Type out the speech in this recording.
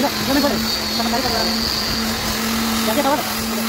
Tidak, jangan boleh. Sama kali kalau. Jangan tahu.